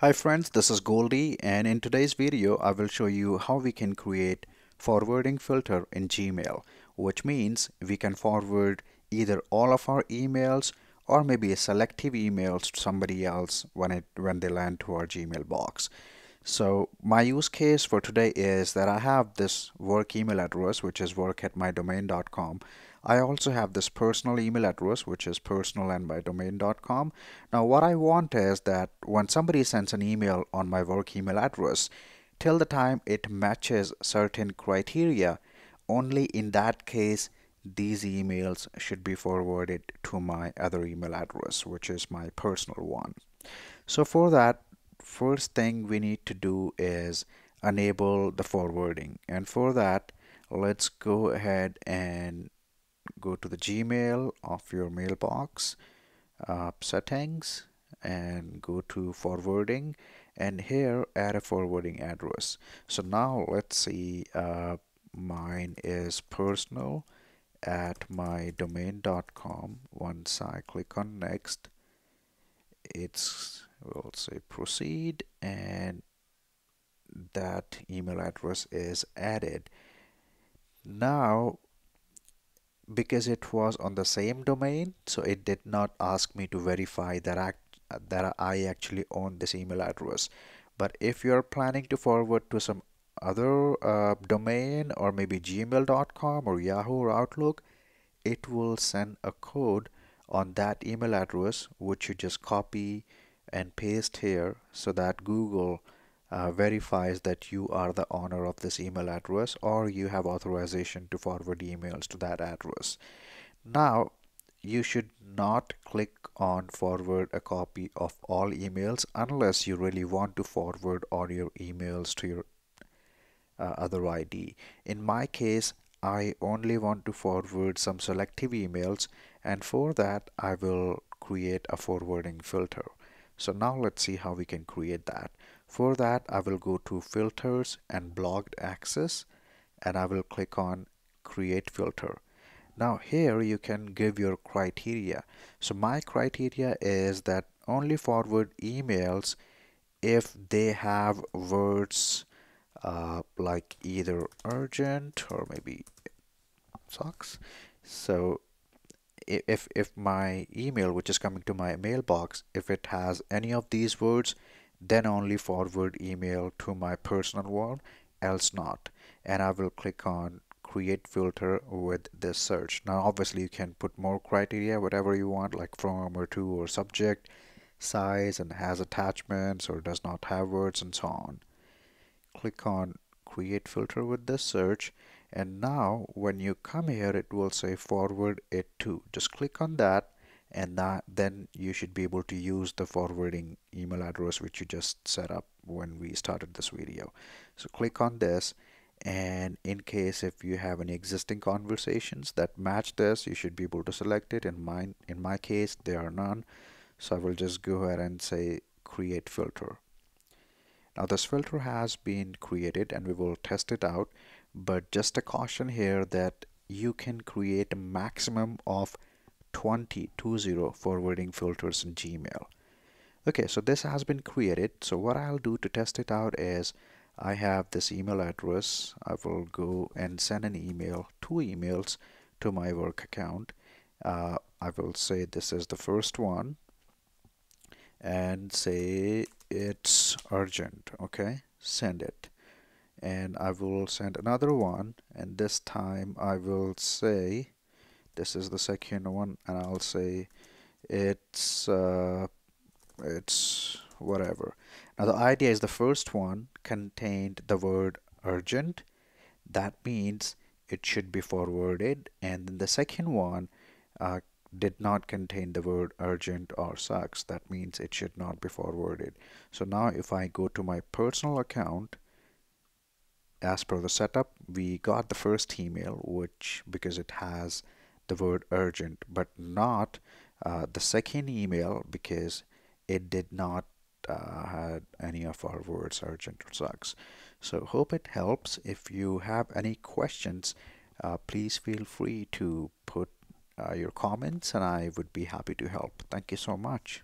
Hi friends, this is Goldy and in today's video I will show you how we can create forwarding filter in Gmail which means we can forward either all of our emails or maybe selective emails to somebody else when it when they land to our Gmail box. So my use case for today is that I have this work email address which is work at mydomain.com I also have this personal email address which is personalandmydomain.com. Now what I want is that when somebody sends an email on my work email address, till the time it matches certain criteria, only in that case these emails should be forwarded to my other email address which is my personal one. So for that first thing we need to do is enable the forwarding and for that let's go ahead and go to the Gmail of your mailbox uh, settings and go to forwarding. And here add a forwarding address. So now let's see uh, mine is personal at my domain.com once I click on next it's we'll say proceed and that email address is added. Now because it was on the same domain so it did not ask me to verify that I, that I actually own this email address. But if you're planning to forward to some other uh, domain or maybe gmail.com or yahoo or outlook it will send a code on that email address which you just copy and paste here so that Google uh, verifies that you are the owner of this email address or you have authorization to forward emails to that address. Now, you should not click on forward a copy of all emails unless you really want to forward all your emails to your uh, other ID. In my case, I only want to forward some selective emails and for that I will create a forwarding filter. So now let's see how we can create that. For that, I will go to filters and blocked access and I will click on create filter. Now here you can give your criteria. So my criteria is that only forward emails if they have words uh, like either urgent or maybe sucks. So if if my email which is coming to my mailbox if it has any of these words then only forward email to my personal one else not. And I will click on create filter with this search. Now obviously you can put more criteria whatever you want like from or to or subject size and has attachments or does not have words and so on. Click on create filter with this search and now when you come here it will say forward it to. Just click on that and that then you should be able to use the forwarding email address which you just set up when we started this video. So click on this and in case if you have any existing conversations that match this you should be able to select it. In mine in my case there are none. So I will just go ahead and say create filter. Now this filter has been created and we will test it out but just a caution here that you can create a maximum of 20 20 forwarding filters in Gmail. Okay, so this has been created. So what I'll do to test it out is I have this email address. I will go and send an email, two emails to my work account. Uh, I will say this is the first one and say it's urgent. Okay, send it. And I will send another one and this time I will say this is the second one and I'll say it's uh, it's whatever. Now the idea is the first one contained the word urgent. That means it should be forwarded. And then the second one uh, did not contain the word urgent or sucks. That means it should not be forwarded. So now if I go to my personal account as per the setup we got the first email which because it has the word urgent but not uh, the second email because it did not uh, had any of our words urgent or sucks. So hope it helps. If you have any questions uh, please feel free to put uh, your comments and I would be happy to help. Thank you so much